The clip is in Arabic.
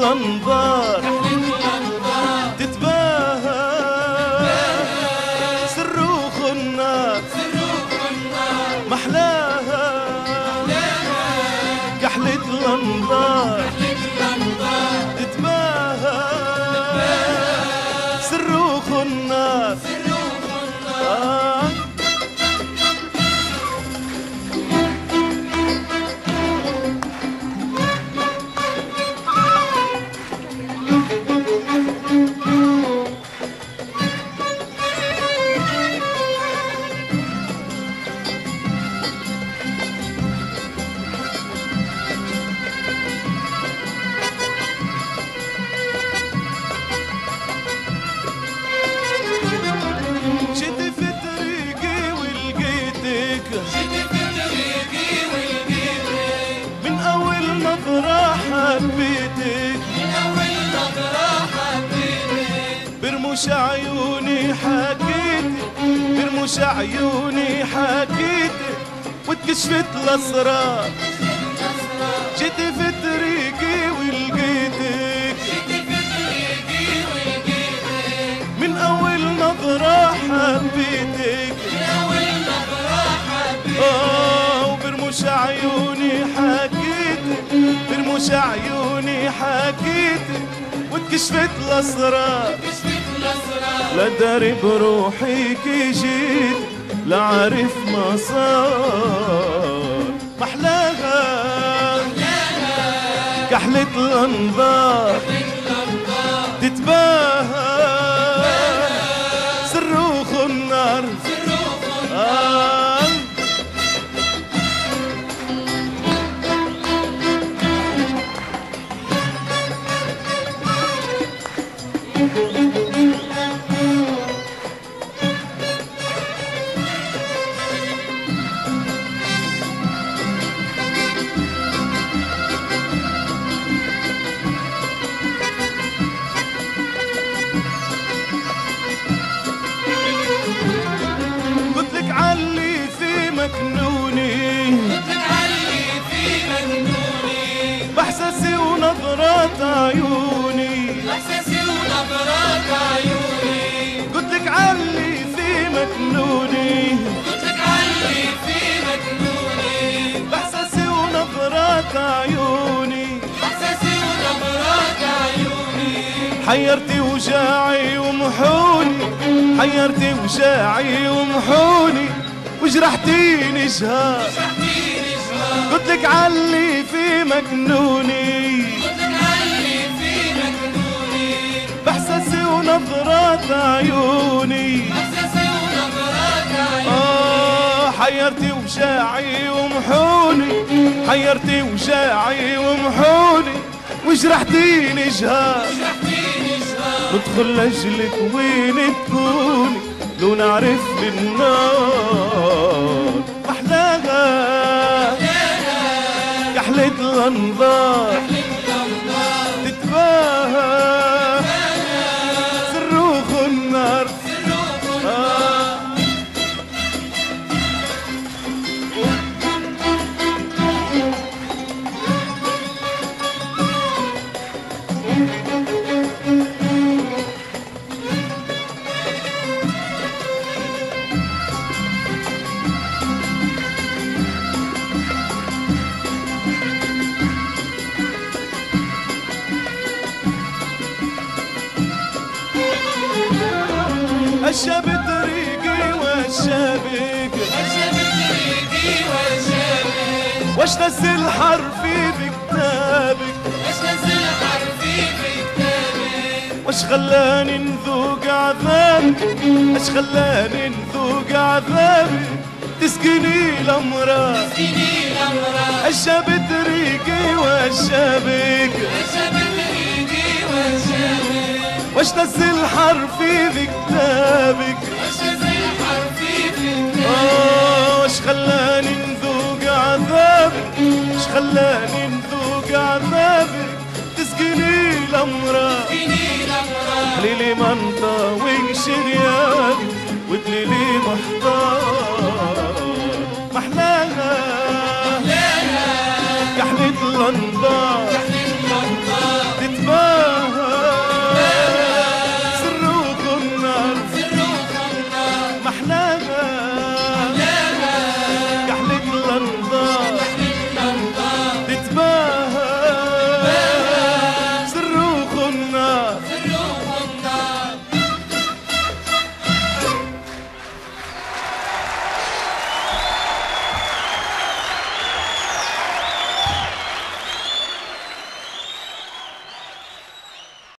كحلة الأنظار نظرة حبيتك برموش عيوني حكيت برموش عيوني حكيت واتكشفت الأسرار جيت في برموش عيوني حكيت واتكشفت الأسرار لا داري بروحي كي جيت لا عارف ما صار. محلاها كحلة الأنظار. تتباهى. صاروخ النار قلت حيرتي وجاعي ومحوني حيرتي وجاعي ومحوني وجرحتيني جهار. قلت لك علي في مكنوني باحساسي ونظرات عيوني. آه حيرتي وجاعي ومحوني حيرتي وجاعي ومحوني وجرحتيني جهار. ندخل لأجلك وين تكوني؟ لو نعرف بالنار محلاها كحلة الأنظار تتباهى الشاب طريقي والشابك واش نزل حرفي بكتابك. واش خلاني نذوق عذابك اش خلاني نذوق عذابك تسقيني الامراض الشاب طريقي والشابك واش نزل حرفي بكتابك؟ الغمرة ليلي منطة وانشريان ودليلي محتار. محلاها يا حليت لندن.